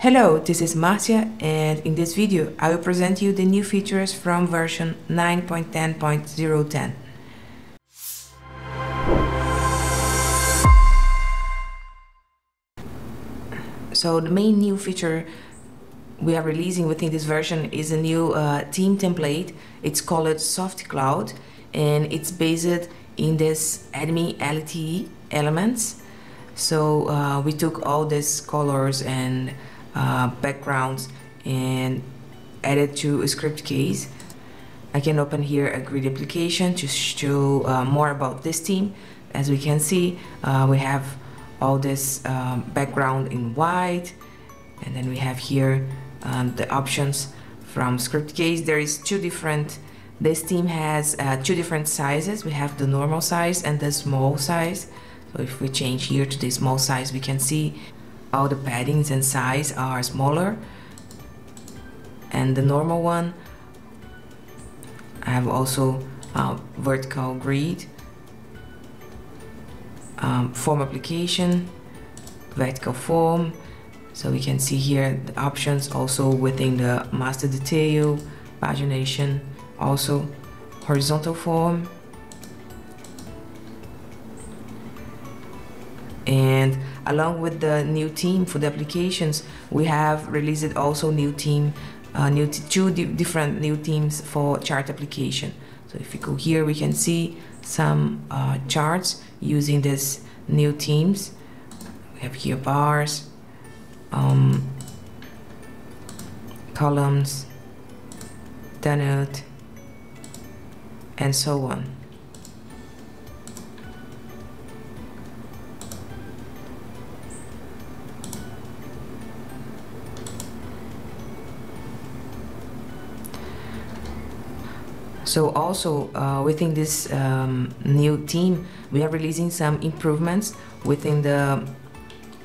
Hello, this is Marcia and in this video I will present you the new features from version 9.10.010. So the main new feature we are releasing within this version is a new uh, theme template. It's called Soft Cloud and it's based in this AdminLTE elements. So uh, we took all these colors and uh, backgrounds and added to a Scriptcase. I can open here a grid application to show uh, more about this team. As we can see, uh, we have all this um, background in white and then we have here um, the options from Scriptcase. There is two different this team has uh, two different sizes. We have the normal size and the small size. So if we change here to the small size, we can see all the paddings and size are smaller. And the normal one, I have also uh, vertical grid, um, form application, vertical form. So we can see here the options also within the master detail, pagination, also horizontal form and along with the new team for the applications we have released also new team, uh, new two di different new teams for chart application so if we go here we can see some uh, charts using this new teams. we have here bars um, columns donut and so on. So also uh, within this um, new team, we are releasing some improvements within the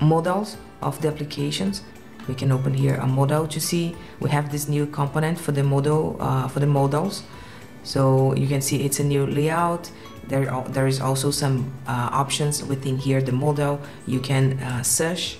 models of the applications. We can open here a model to see we have this new component for the model uh, for the models. So you can see it's a new layout. There, there is also some uh, options within here, the model. You can uh, search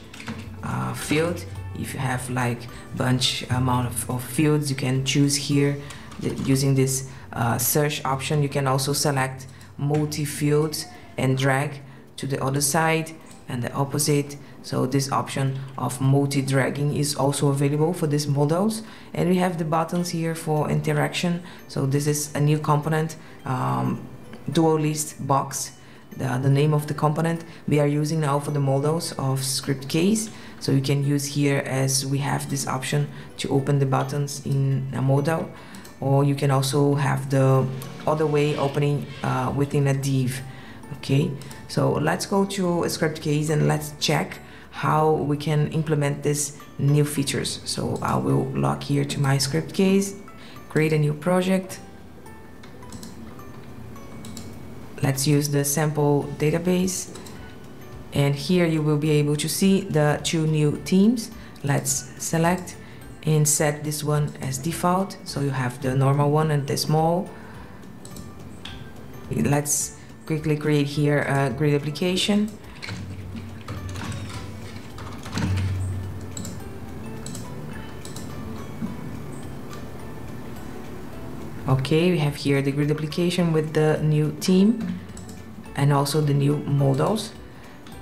uh, field. If you have like bunch amount of, of fields, you can choose here the, using this uh, search option. You can also select multi-fields and drag to the other side and the opposite. So this option of multi-dragging is also available for these models. And we have the buttons here for interaction. So this is a new component um, dual list box the, the name of the component. We are using now for the models of Scriptcase. So you can use here as we have this option to open the buttons in a model or you can also have the other way opening uh, within a div okay? So let's go to a Scriptcase and let's check how we can implement these new features. So I will log here to my Scriptcase create a new project. Let's use the sample database. And here you will be able to see the two new teams. Let's select and set this one as default. So you have the normal one and the small. Let's quickly create here a grid application. Okay we have here the grid application with the new team and also the new models.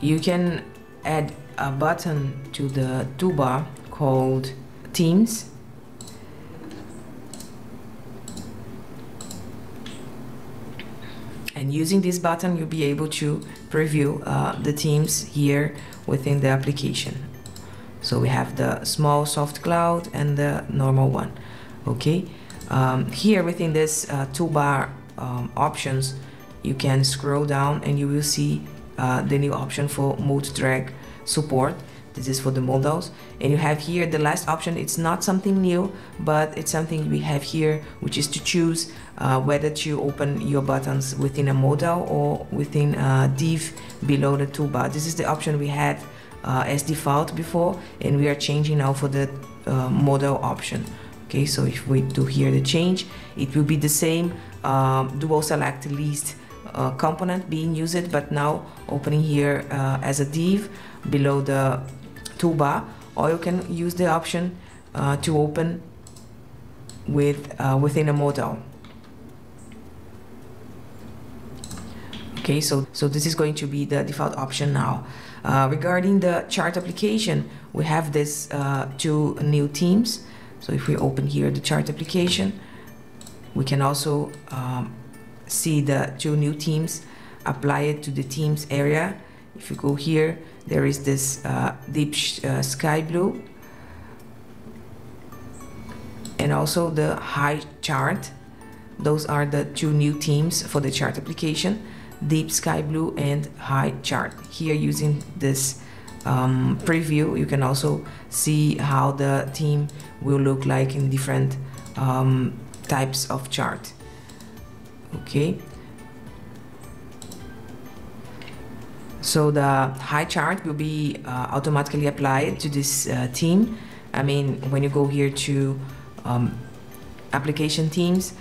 You can add a button to the toolbar called themes and using this button you'll be able to preview uh, the themes here within the application. So we have the small soft cloud and the normal one okay? Um, here within this uh, toolbar um, options you can scroll down and you will see uh, the new option for multi-drag support this is for the models. And you have here the last option. It's not something new but it's something we have here which is to choose uh, whether to open your buttons within a model or within a div below the toolbar. This is the option we had uh, as default before and we are changing now for the uh, model option. Okay so if we do here the change it will be the same um, dual select list uh, component being used but now opening here uh, as a div below the toolbar or you can use the option uh, to open with uh, within a modal. Okay, so, so this is going to be the default option now. Uh, regarding the chart application, we have this uh, two new teams. So if we open here the chart application, we can also um, see the two new teams apply it to the teams area. If you go here, there is this uh, deep uh, sky blue and also the high chart. Those are the two new themes for the chart application, deep sky blue and high chart. Here using this um, preview, you can also see how the theme will look like in different um, types of chart. Okay. So the high chart will be uh, automatically applied to this uh, theme. I mean, when you go here to um, application teams,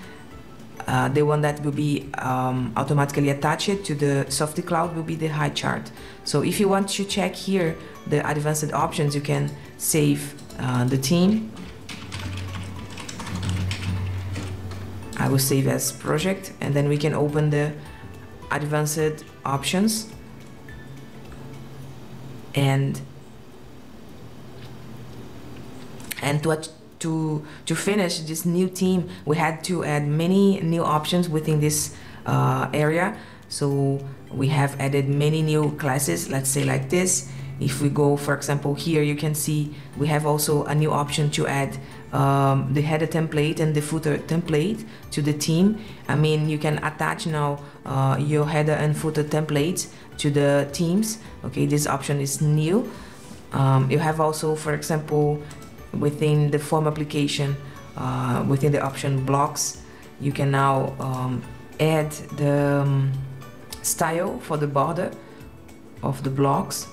uh, the one that will be um, automatically attached to the Softy Cloud will be the high chart. So if you want to check here the advanced options, you can save uh, the team. I will save as project and then we can open the advanced options and and to to to finish this new team we had to add many new options within this uh, area. So we have added many new classes let's say like this if we go for example here you can see we have also a new option to add um, the header template and the footer template to the theme I mean you can attach now uh, your header and footer templates to the themes okay this option is new. Um, you have also for example within the form application uh, within the option blocks you can now um, add the um, style for the border of the blocks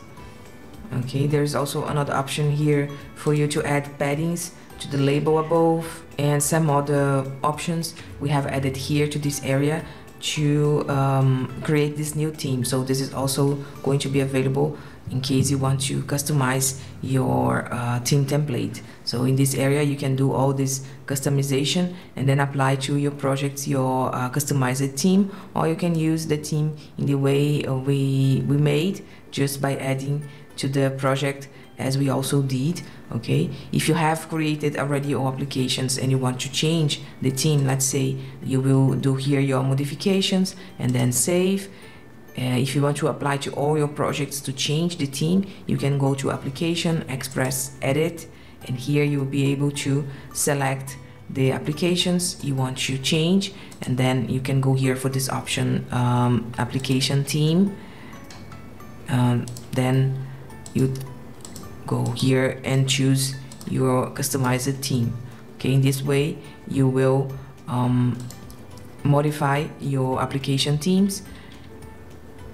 okay there's also another option here for you to add paddings to the label above and some other options we have added here to this area to um, create this new theme. So this is also going to be available in case you want to customize your uh, theme template. So in this area you can do all this customization and then apply to your projects your uh, customized theme or you can use the theme in the way uh, we, we made just by adding to the project as we also did okay if you have created already your applications and you want to change the theme let's say you will do here your modifications and then save if you want to apply to all your projects to change the theme, you can go to application, express edit, and here you will be able to select the applications you want to change and then you can go here for this option um, application team. Um, then you go here and choose your customized team. Okay in this way you will um, modify your application themes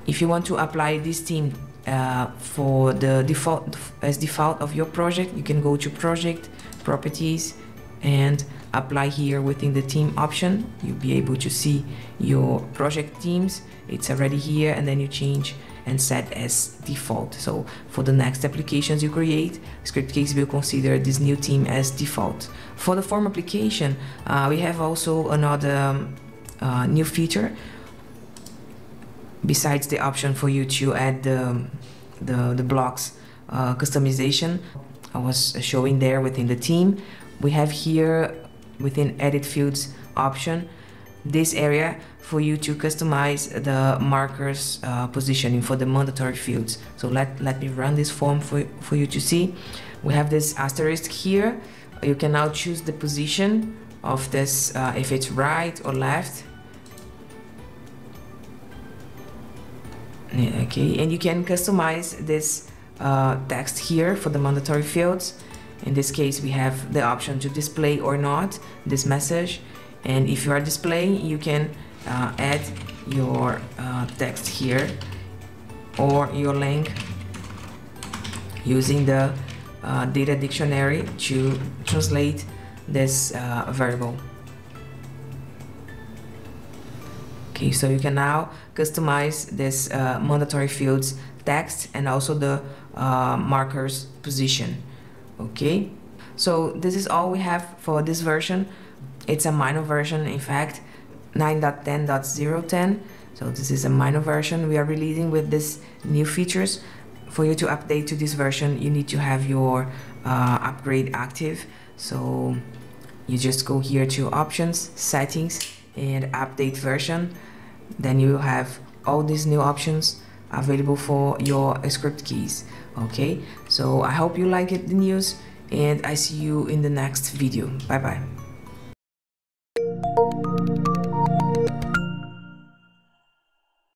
if you want to apply this theme uh, for the default as default of your project, you can go to project, properties, and apply here within the theme option. You'll be able to see your project themes. It's already here and then you change and set as default. So for the next applications you create, Scriptcase will consider this new theme as default. For the form application, uh, we have also another um, uh, new feature besides the option for you to add the, the, the blocks uh, customization I was showing there within the team, we have here within edit fields option this area for you to customize the markers uh, positioning for the mandatory fields. So let, let me run this form for, for you to see. We have this asterisk here. You can now choose the position of this, uh, if it's right or left. Okay. And you can customize this uh, text here for the mandatory fields. In this case we have the option to display or not this message. And if you are displaying you can uh, add your uh, text here or your link using the uh, data dictionary to translate this uh, variable Okay, so you can now customize this uh, mandatory fields text and also the uh, markers position. okay? So this is all we have for this version. It's a minor version in fact 9.10.010 so this is a minor version. We are releasing with this new features. For you to update to this version you need to have your uh, upgrade active. So you just go here to options settings and update version then you have all these new options available for your Scriptcase okay? So i hope you like it the news and i see you in the next video. Bye bye